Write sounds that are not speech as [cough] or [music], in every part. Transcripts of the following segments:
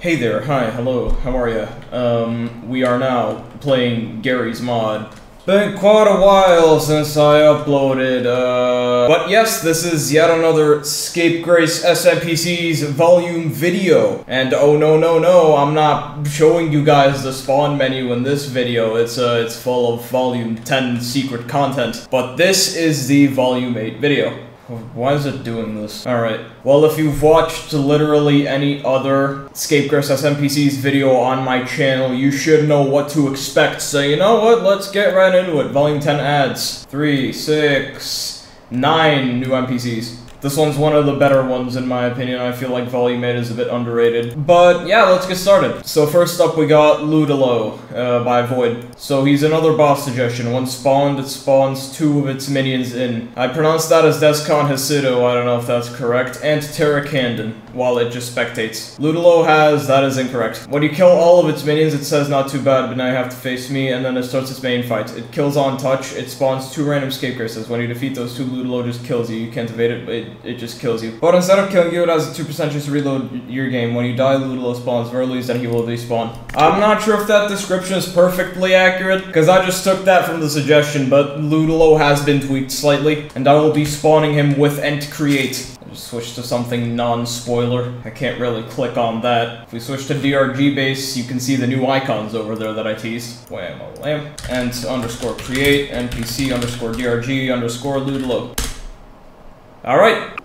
Hey there, hi, hello, how are ya? Um, we are now playing Garry's Mod. Been quite a while since I uploaded, uh... But yes, this is yet another Scapegrace SNPC's volume video. And oh no no no, I'm not showing you guys the spawn menu in this video, it's, uh, it's full of volume 10 secret content. But this is the volume 8 video. Why is it doing this? Alright. Well, if you've watched literally any other Scapegrace SNPC's video on my channel, you should know what to expect. So you know what? Let's get right into it. Volume 10 adds. Three, six, nine new NPCs. This one's one of the better ones in my opinion. I feel like Volume 8 is a bit underrated. But yeah, let's get started. So first up we got Ludolo uh, by Void. So he's another boss suggestion. Once spawned, it spawns two of its minions in. I pronounce that as Descon Hasido, I don't know if that's correct, and Terrakanden, while it just spectates. Ludolo has, that is incorrect. When you kill all of its minions, it says not too bad, but now you have to face me, and then it starts its main fight. It kills on touch, it spawns two random Scapegraces. When you defeat those two, Ludolo just kills you. You can't evade it, it it, just kills you. But instead of killing you, it has a 2% chance to reload your game. When you die, Ludolo spawns Verlies, then he will despawn. I'm not sure if that description is perfectly accurate, because I just took that from the suggestion, but Ludolo has been tweaked slightly, and I will be spawning him with Ent Create. Switch to something non-spoiler. I can't really click on that. If we switch to DRG base, you can see the new icons over there that I teased. Wham, lamp, and underscore create, NPC underscore DRG underscore Ludolo. Alright.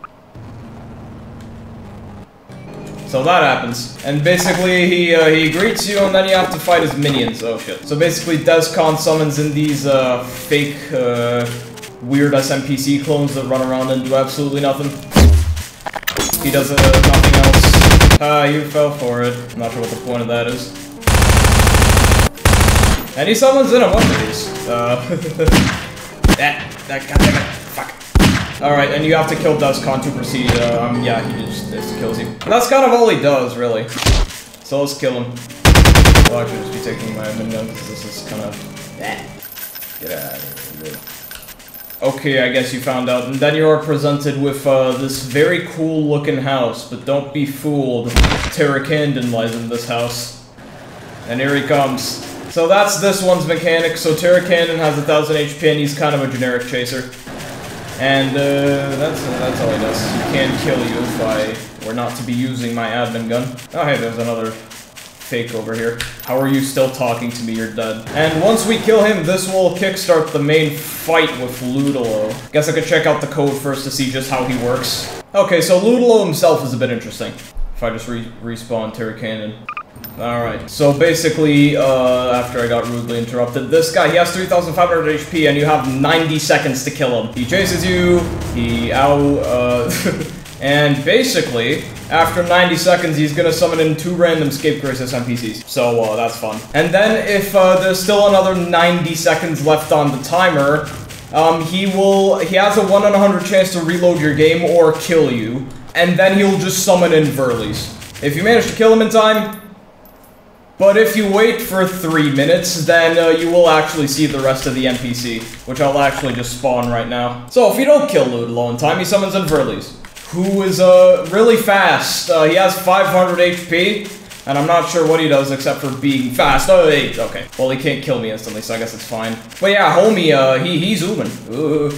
So that happens. And basically, he uh, he greets you, and then you have to fight his minions. Oh shit. So basically, Descon summons in these uh, fake, uh, weird SNPC clones that run around and do absolutely nothing. He does uh, nothing else. Ah, you fell for it. I'm not sure what the point of that is. And he summons in a bunch of these. Uh, [laughs] that, that, goddammit. Alright, and you have to kill Descon to proceed. Uh, um, yeah, he just, just kills you. And that's kind of all he does, really. So let's kill him. I'll actually just be taking my minion because this is kind of... Get out of here. Okay, I guess you found out. And then you are presented with uh, this very cool looking house, but don't be fooled. Terrakanden lies in this house. And here he comes. So that's this one's mechanic. So Terrakanden has a thousand HP and he's kind of a generic chaser. And uh, that's that's all he does. He can kill you if I were not to be using my admin gun. Oh hey, there's another fake over here. How are you still talking to me? You're dead. And once we kill him, this will kickstart the main fight with Ludolo. Guess I could check out the code first to see just how he works. Okay, so Ludolo himself is a bit interesting. If I just re respawn Cannon. Alright, so basically, uh, after I got rudely interrupted, this guy, he has 3,500 HP and you have 90 seconds to kill him. He chases you, he ow, uh, [laughs] and basically, after 90 seconds, he's gonna summon in two random Scapegrace SNPCs. So, uh, that's fun. And then, if, uh, there's still another 90 seconds left on the timer, um, he will, he has a 1 in 100 chance to reload your game or kill you, and then he'll just summon in Verlies. If you manage to kill him in time, but if you wait for three minutes, then uh, you will actually see the rest of the NPC, which I'll actually just spawn right now. So if you don't kill Ludlow in time, he summons in Verlies, who is uh, really fast. Uh, he has 500 HP, and I'm not sure what he does except for being fast. Oh, wait, okay. Well, he can't kill me instantly, so I guess it's fine. But yeah, homie, uh, he, he's zooming. Ooh.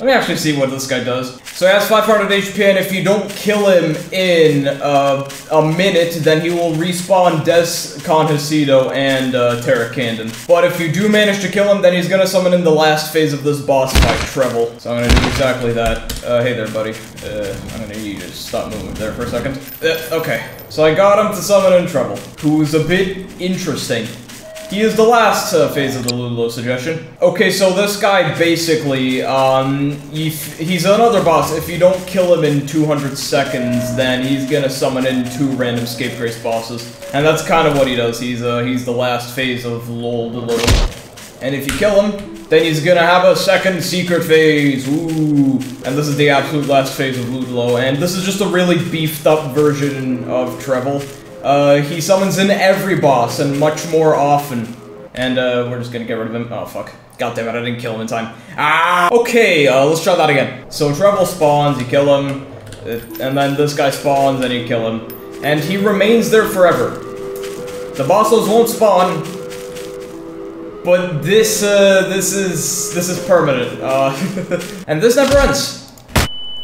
Let me actually see what this guy does. So he has 500 HP, and if you don't kill him in uh, a minute, then he will respawn Descon Hasido and uh, Terrakanden. But if you do manage to kill him, then he's gonna summon in the last phase of this boss fight, Treble. So I'm gonna do exactly that. Uh, hey there, buddy. Uh, I'm gonna need you to stop moving there for a second. Uh, okay. So I got him to summon in Treble, who's a bit interesting. He is the last uh, phase of the Ludolo suggestion. Okay, so this guy basically, um, he's another boss. If you don't kill him in 200 seconds, then he's gonna summon in two random Scapegrace bosses. And that's kind of what he does. He's, uh, he's the last phase of Ludolo. And if you kill him, then he's gonna have a second secret phase. Ooh. And this is the absolute last phase of Ludolo. And this is just a really beefed up version of Treble. Uh, he summons in every boss and much more often. And uh, we're just gonna get rid of him. Oh, fuck. God damn it, I didn't kill him in time. Ah! Okay, uh, let's try that again. So Treble spawns, you kill him, uh, and then this guy spawns, and you kill him. and he remains there forever. The bossos won't spawn, but this uh, this is this is permanent, uh, [laughs] and this never ends.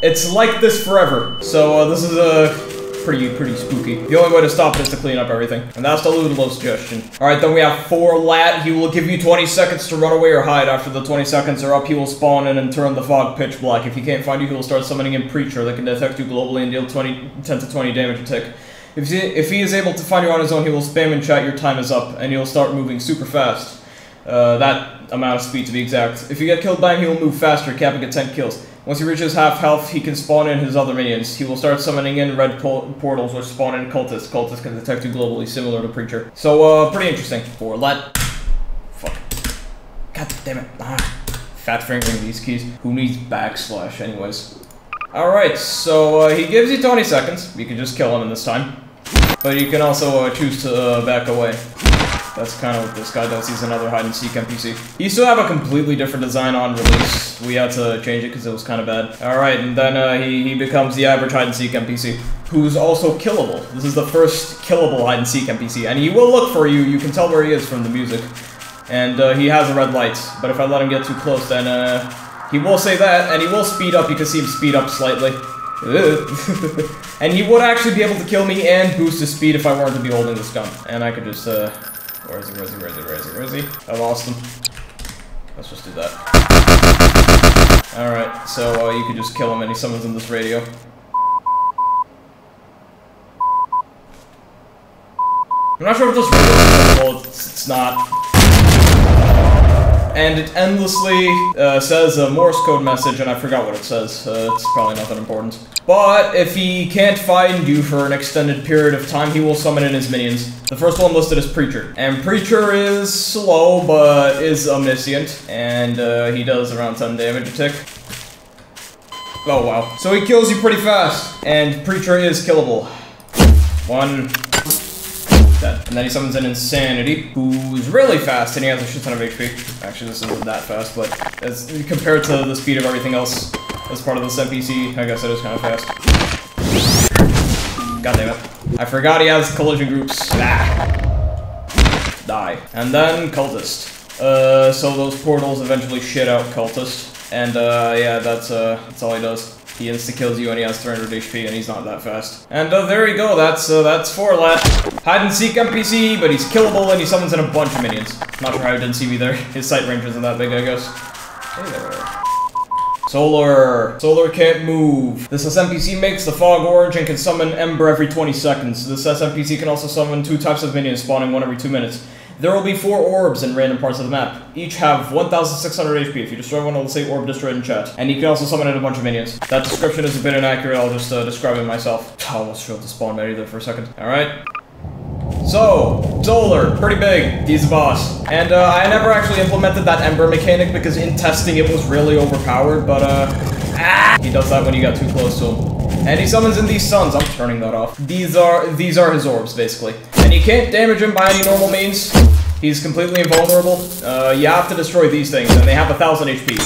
It's like this forever. So uh, this is a uh, pretty, pretty spooky. The only way to stop it is to clean up everything. And that's the Ludlow suggestion. Alright, then we have Forlat. He will give you 20 seconds to run away or hide. After the 20 seconds are up, he will spawn in and turn the fog pitch black. If he can't find you, he will start summoning in Preacher that can detect you globally and deal 20, 10 to 20 damage a tick. If he, if he is able to find you on his own, he will spam and chat your time is up, and he'll start moving super fast. Uh, that amount of speed to be exact. If you get killed by him, he will move faster, capping at 10 kills. Once he reaches half health, he can spawn in his other minions. He will start summoning in red portals which spawn in cultists. Cultists can detect you globally, similar to Preacher. So, uh, pretty interesting. Forlat... Fuck. God damn it. Ah. Fat fingering these keys. Who needs backslash, anyways? Alright, so, uh, he gives you 20 seconds. You can just kill him in this time. But you can also uh, choose to uh, back away. That's kind of what this guy does. He's another hide-and-seek NPC. He used to have a completely different design on release. We had to change it because it was kind of bad. Alright, and then uh, he, he becomes the average hide-and-seek NPC, who's also killable. This is the first killable hide-and-seek NPC, and he will look for you. You can tell where he is from the music. And uh, he has a red light, but if I let him get too close, then uh, he will say that, and he will speed up. You can see him speed up slightly. [laughs] and he would actually be able to kill me and boost his speed if I weren't to be holding this gun. And I could just, uh, where is he? Where is he? Where is he? Where is he? Where is he? I lost him. Let's just do that. Alright, so uh, you can just kill him and he summons in this radio. I'm not sure if this radio is it's, it's not and it endlessly uh, says a Morse code message, and I forgot what it says. Uh, it's probably nothing important. But if he can't find you for an extended period of time, he will summon in his minions. The first one listed is Preacher. And Preacher is slow, but is omniscient, and uh, he does around 10 damage a tick. Oh wow. So he kills you pretty fast, and Preacher is killable. One, Dead. And then he summons an Insanity, who's really fast, and he has a shit ton of HP. Actually, this isn't that fast, but as compared to the speed of everything else as part of this NPC, I guess it is kind of fast. God damn it. I forgot he has collision groups. Ah. Die. And then Cultist. Uh, so those portals eventually shit out Cultist. And, uh, yeah, that's, uh, that's all he does. He insta-kills you and he has 300 HP and he's not that fast. And uh, there you go, that's uh, that's Forlat. Hide-and-seek NPC, but he's killable and he summons in a bunch of minions. Not sure how he didn't see me there. [laughs] His sight range isn't that big, I guess. Hey there. Solar. Solar can't move. This SNPC makes the fog orange and can summon Ember every 20 seconds. This SNPC can also summon two types of minions, spawning one every two minutes. There will be four orbs in random parts of the map. Each have 1,600 HP. If you destroy one, it'll say orb destroyed in chat. And you can also summon in a bunch of minions. That description is a bit inaccurate. I'll just uh, describe it myself. [sighs] I almost failed to spawn menu there for a second. Alright. So, Solar, pretty big. He's a boss. And uh, I never actually implemented that Ember mechanic because in testing it was really overpowered, but uh, ah, he does that when you got too close to him. And he summons in these suns. I'm turning that off. These are these are his orbs, basically. And you can't damage him by any normal means. He's completely invulnerable. Uh, you have to destroy these things, and they have a thousand HP.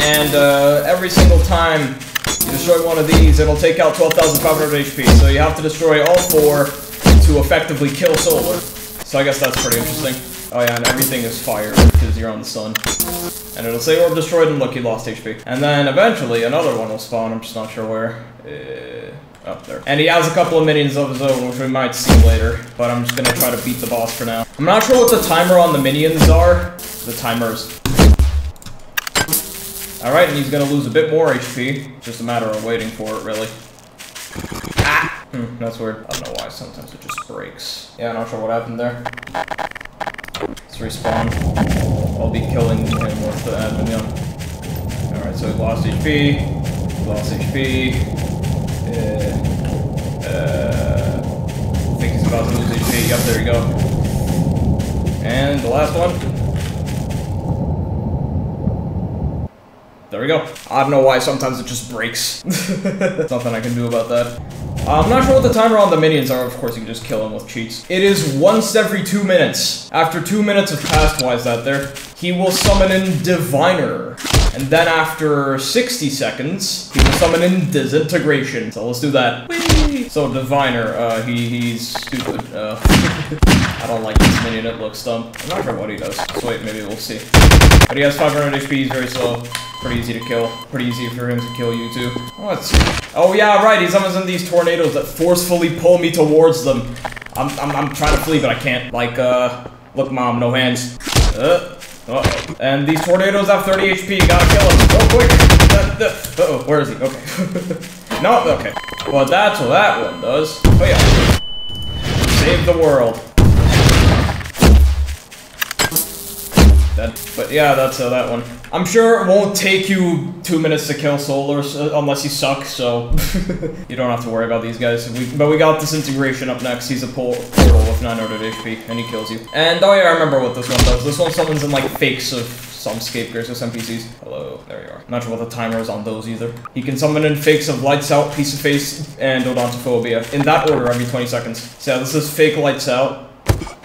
And uh, every single time you destroy one of these, it'll take out 12,500 HP. So you have to destroy all four to effectively kill Solar. So I guess that's pretty interesting. Oh yeah, and everything is fire because you're on the sun. And it'll say orb destroyed and look, he lost HP. And then eventually another one will spawn, I'm just not sure where. Uh, up there. And he has a couple of minions of his own, which we might see later. But I'm just gonna try to beat the boss for now. I'm not sure what the timer on the minions are. The timers. Alright, and he's gonna lose a bit more HP. Just a matter of waiting for it, really. Hmm, that's weird. I don't know why, sometimes it just breaks. Yeah, I'm not sure what happened there. Let's respawn. I'll be killing him with the admin. Alright, so he lost HP. Lost HP. Uh, uh, I think he's about to lose HP. Yep, there you go. And the last one. There we go. I don't know why sometimes it just breaks. [laughs] Nothing I can do about that. I'm not sure what the timer on the minions are. Of course, you can just kill them with cheats. It is once every two minutes. After two minutes have passed, why is that there? He will summon in Diviner. And then after 60 seconds, he will summon in Disintegration. So let's do that. Whee! So Diviner, uh, he, he's stupid. Uh, [laughs] I don't like this minion, it looks dumb. I'm not sure what he does. So wait, maybe we'll see. But he has 500 HP, he's very slow. Pretty easy to kill. Pretty easy for him to kill you too. Let's see. Oh yeah, right, he summons in these tornadoes that forcefully pull me towards them. I'm, I'm, I'm trying to flee, but I can't. Like, uh, look mom, no hands. Uh, uh -oh. And these tornadoes have 30 HP, gotta kill them. Oh, quick! Uh, uh oh where is he? Okay. [laughs] no, okay. Well, that's what that one does. Oh yeah. Save the world. Dead. But yeah, that's uh, that one. I'm sure it won't take you two minutes to kill Solars uh, unless you suck, so [laughs] you don't have to worry about these guys. We, but we got Disintegration up next. He's a portal with 900 HP, and he kills you. And oh yeah, I remember what this one does. This one summons in like fakes of some scapegoats or some PCs. Hello, there you are. Not sure what the timer is on those either. He can summon in fakes of Lights Out, Pizza Face, and Odontophobia. In that order every 20 seconds. So yeah, this is fake Lights Out.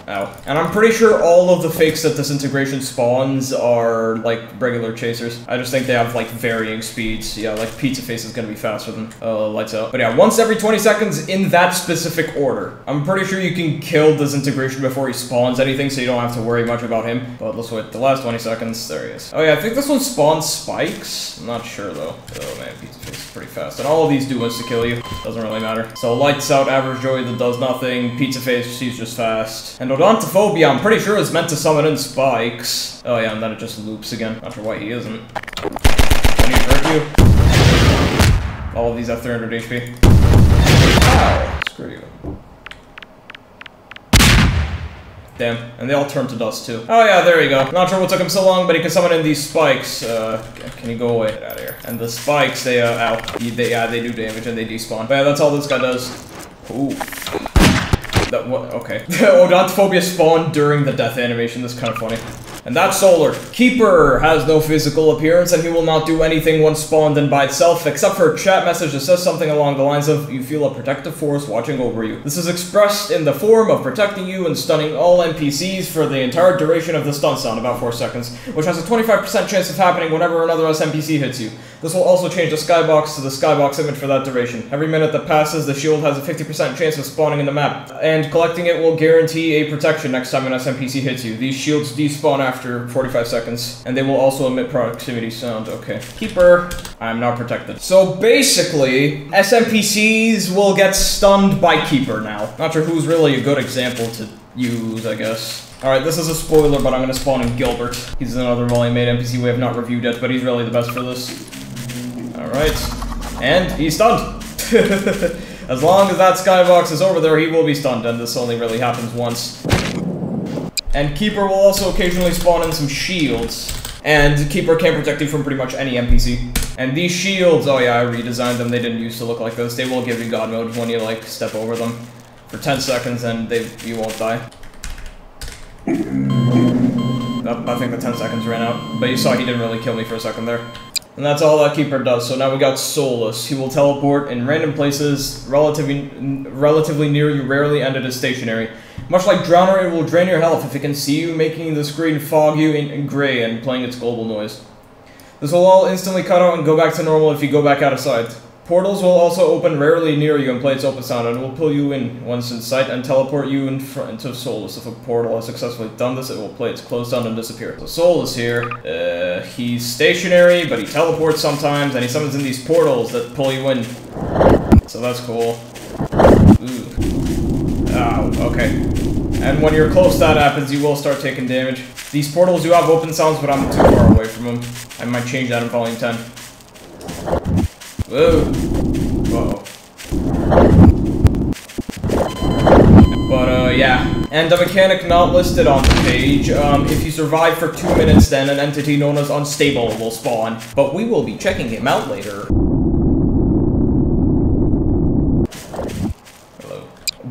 Ow. And I'm pretty sure all of the fakes that Disintegration spawns are, like, regular chasers. I just think they have, like, varying speeds. Yeah, like, Pizza Face is gonna be faster than, uh, Lights Out. But yeah, once every 20 seconds in that specific order. I'm pretty sure you can kill Disintegration before he spawns anything, so you don't have to worry much about him. But let's wait the last 20 seconds. There he is. Oh yeah, I think this one spawns spikes. I'm not sure, though. Oh man, Pizza pretty fast. And all of these do wants to kill you. Doesn't really matter. So Lights Out, Average Joy that does nothing. Pizza Face, she's just fast. And Odontophobia, I'm pretty sure is meant to summon in spikes. Oh yeah, and then it just loops again. Not sure why he isn't. Can he hurt you? All of these have 300 HP. Ow! Screw you. Damn, and they all turn to dust too. Oh yeah, there you go. Not sure what took him so long, but he can summon in these spikes. Uh, can you go away? Get out of here. And the spikes, they, uh, ow. They, yeah, they do damage and they despawn. But yeah, that's all this guy does. Ooh. That, what, okay. [laughs] Odontophobia spawned during the death animation, that's kind of funny. And that's Solar. Keeper has no physical appearance, and he will not do anything once spawned in by itself, except for a chat message that says something along the lines of, you feel a protective force watching over you. This is expressed in the form of protecting you and stunning all NPCs for the entire duration of the stun sound, about 4 seconds, which has a 25% chance of happening whenever another SNPC hits you. This will also change the skybox to the skybox image for that duration. Every minute that passes, the shield has a 50% chance of spawning in the map, and collecting it will guarantee a protection next time an SNPC hits you. These shields despawn after 45 seconds, and they will also emit proximity sound. Okay. Keeper, I'm now protected. So basically, SNPCs will get stunned by Keeper now. Not sure who's really a good example to use, I guess. Alright, this is a spoiler, but I'm gonna spawn in Gilbert. He's another volume 8 NPC we have not reviewed yet, but he's really the best for this. Alright. And he's stunned. [laughs] as long as that skybox is over there, he will be stunned, and this only really happens once. And Keeper will also occasionally spawn in some shields. And Keeper can protect you from pretty much any NPC. And these shields, oh yeah, I redesigned them. They didn't used to look like this. They will give you God mode when you, like, step over them for 10 seconds, and they you won't die. I think the 10 seconds ran out. But you saw he didn't really kill me for a second there. And that's all that Keeper does. So now we got Solus. He will teleport in random places, relatively relatively near you, rarely, and it is stationary. Much like Drowner, it will drain your health if it can see you, making the screen fog you in, in gray and playing its global noise. This will all instantly cut out and go back to normal if you go back out of sight. Portals will also open rarely near you and play its open sound and will pull you in once in sight and teleport you in front of Solus. If a portal has successfully done this, it will play its closed sound and disappear. So Solus here, uh, he's stationary, but he teleports sometimes, and he summons in these portals that pull you in. So that's cool. Ooh. Oh, okay. And when you're close that happens, you will start taking damage. These portals do have open sounds, but I'm too far away from them. I might change that in Volume 10. Whoa. But, uh, yeah. And a mechanic not listed on the page. Um, if you survive for two minutes, then an entity known as Unstable will spawn. But we will be checking him out later.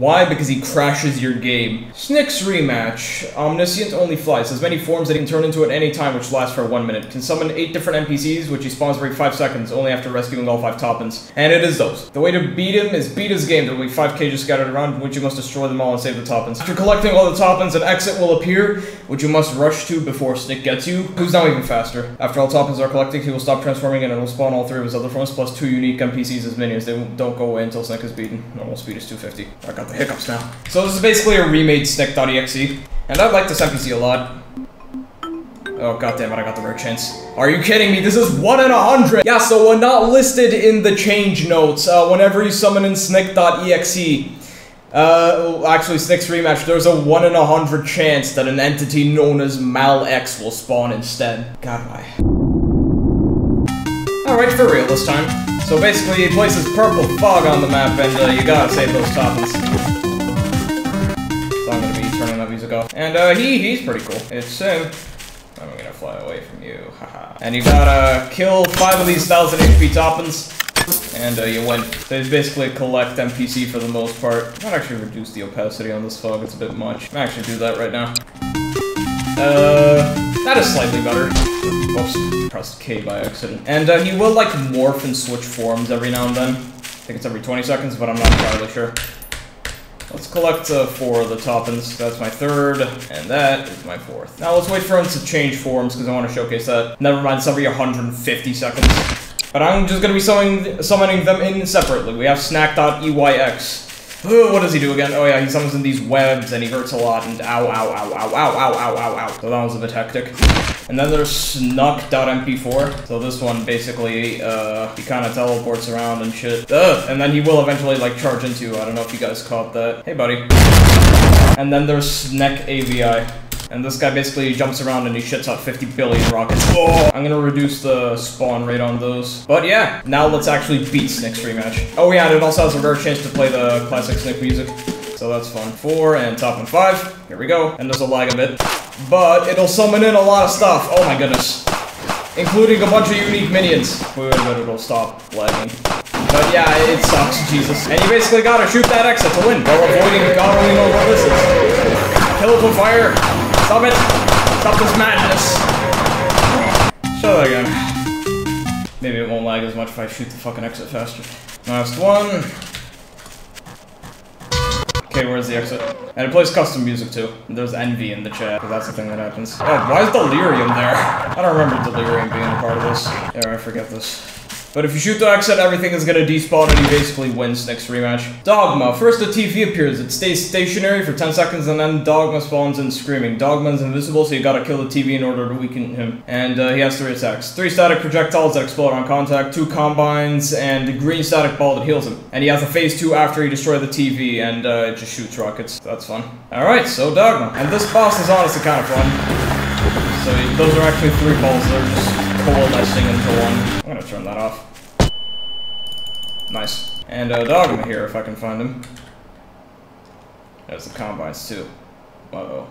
Why? Because he crashes your game. Snick's rematch. Omniscient only flies. Has many forms that he can turn into at any time, which lasts for one minute. Can summon eight different NPCs, which he spawns every five seconds, only after rescuing all five toppins. And it is those. The way to beat him is beat his game. There will be five cages scattered around, which you must destroy them all and save the toppins. After collecting all the toppins, an exit will appear, which you must rush to before Snick gets you. Who's now even faster. After all toppins are collected, he will stop transforming and it will spawn all three of his other forms, plus two unique NPCs as minions. They don't go away until Snick is beaten. Normal speed is 250. I got hiccups now. So this is basically a remade Snick.exe. And I like this NPC a lot. Oh god damn it, I got the rare chance. Are you kidding me? This is 1 in a 100! Yeah, so uh, not listed in the change notes, uh, whenever you summon in Snick.exe, uh, actually, Snick's rematch, there's a 1 in a 100 chance that an entity known as Mal-X will spawn instead. God, why? Alright, for real this time. So basically, he places purple fog on the map, and uh, you gotta save those toppins. So I'm gonna be turning that music off. And uh, he, he's pretty cool. It's him. I'm gonna fly away from you, haha. and you gotta kill five of these 1000 HP toppins, and uh, you win. It's basically collect NPC for the most part. Might actually reduce the opacity on this fog, it's a bit much. I'm actually do that right now. Uh, that is slightly better. Oops, pressed K by accident. And uh, he will like morph and switch forms every now and then. I think it's every 20 seconds, but I'm not entirely sure. Let's collect uh, four of the toppins. That's my third, and that is my fourth. Now let's wait for him to change forms, because I want to showcase that. Never mind, it's every 150 seconds. But I'm just going to be summoning, summoning them in separately. We have snack.exe. what does he do again? Oh yeah, he summons in these webs, and he hurts a lot, and ow, ow, ow, ow, ow, ow, ow, ow, ow. So that was a bit hectic. And then there's snuck.mp4. So this one basically, uh, he kind of teleports around and shit. Ugh. And then he will eventually like charge into, I don't know if you guys caught that. Hey buddy. And then there's Sneck AVI. And this guy basically jumps around and he shits out 50 billion rockets. Oh! I'm gonna reduce the spawn rate on those. But yeah, now let's actually beat Snick's rematch. Oh yeah, and it also has a rare chance to play the classic Snick music. So that's fun. Four and top and five. Here we go. And there's a lag a bit. But it'll summon in a lot of stuff. Oh my goodness. Including a bunch of unique minions. Wait, wait, wait, it'll stop lagging. But yeah, it sucks, Jesus. And you basically gotta shoot that exit to win while avoiding God only knows what this is. Kill it with fire. Stop it. Stop this madness. That again. Maybe it won't lag as much if I shoot the fucking exit faster. Last one. Okay, where's the exit? And it plays custom music too. There's envy in the chat, because that's the thing that happens. Oh, why is Delirium there? I don't remember Delirium being a part of this. Yeah, I forget this. But if you shoot the exit, everything is gonna despawn and he basically wins next rematch. Dogma. First the TV appears. It stays stationary for 10 seconds and then Dogma spawns in screaming. Dogma's invisible, so you gotta kill the TV in order to weaken him. And uh, he has three attacks. Three static projectiles that explode on contact, two combines, and the green static ball that heals him. And he has a phase two after he destroys the TV and uh, it just shoots rockets. That's fun. Alright, so Dogma. And this boss is honestly kind of fun. So those are actually three balls. They're just coalescing into one. I'm gonna turn that off. Nice. And uh, Dogma here, if I can find him. There's the combines too. Uh-oh.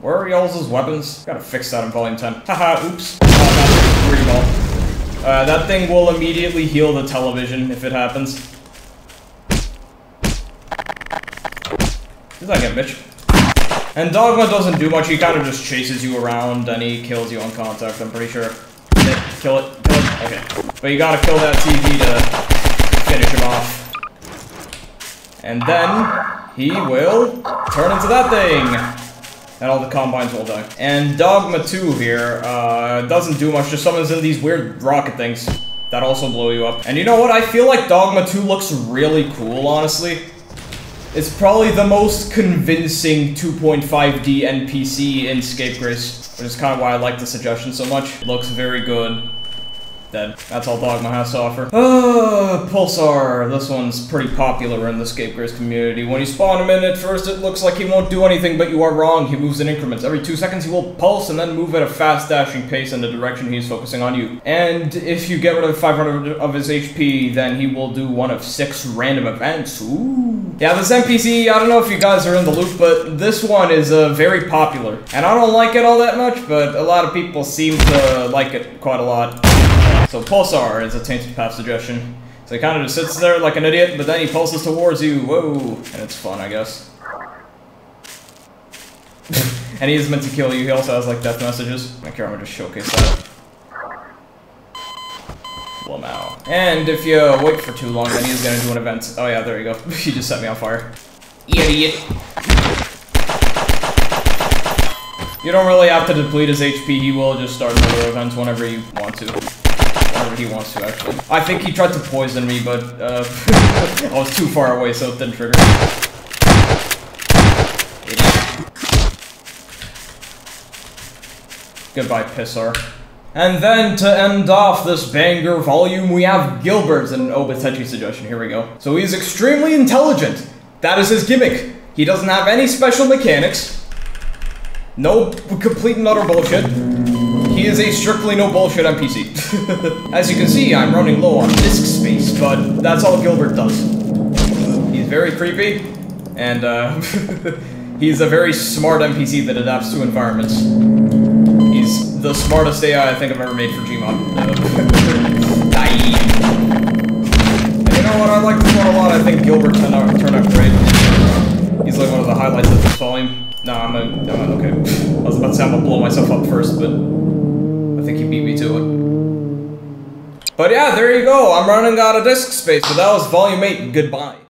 Where are y'all's weapons? Gotta fix that in volume 10. [laughs] Haha, oops. Oh, uh, that thing will immediately heal the television if it happens. He's like a bitch. And Dogma doesn't do much, he kind of just chases you around and he kills you on contact, I'm pretty sure. Kill it, kill it, okay. But you gotta kill that TV to finish him off. And then, he will turn into that thing! And all the combines will die. And Dogma 2 here, uh, doesn't do much, just summons in these weird rocket things that also blow you up. And you know what, I feel like Dogma 2 looks really cool, honestly. It's probably the most convincing 2.5D NPC in Scapegrace, which is kind of why I like the suggestion so much. It looks very good. Dead. That's all Dogma has to offer. Uh, Pulsar. This one's pretty popular in the Scapegrace community. When you spawn him in at first, it looks like he won't do anything, but you are wrong. He moves in increments. Every two seconds, he will pulse and then move at a fast dashing pace in the direction he's focusing on you. And if you get rid of 500 of his HP, then he will do one of six random events. Ooh. Yeah, this NPC, I don't know if you guys are in the loop, but this one is uh, very popular. And I don't like it all that much, but a lot of people seem to like it quite a lot. So Pulsar is a Tainted Path suggestion. So he kind of just sits there like an idiot, but then he pulses towards you. Whoa. And it's fun, I guess. [laughs] and he is meant to kill you. He also has like death messages. I care, I'm gonna just showcase that. Lamau. And if you wait for too long, then he's gonna do an event. Oh yeah, there you go. [laughs] he just set me on fire. Idiot. You don't really have to deplete his HP, he will just start another event whenever you want to. He wants to, actually. I think he tried to poison me, but, uh, [laughs] I was too far away, so it didn't trigger. Goodbye, Pissar. And then to end off this banger volume, we have Gilbert, an Obitechi suggestion. Here we go. So he's extremely intelligent. That is his gimmick. He doesn't have any special mechanics. No complete and utter bullshit. He is a strictly no bullshit NPC. [laughs] As you can see, I'm running low on disk space, but that's all Gilbert does. He's very creepy, and uh, [laughs] he's a very smart NPC that adapts to environments. He's the smartest AI I think I've ever made for Gmod. [laughs] Uh, and you know what, I like this one a lot. I think Gilbert turned out, turned out great. He's like one of the highlights of this volume. No, I'm a, I'm a, okay. I was about to say I'm gonna blow myself up first, but But yeah, there you go. I'm running out of disk space, but that was volume 8. Goodbye.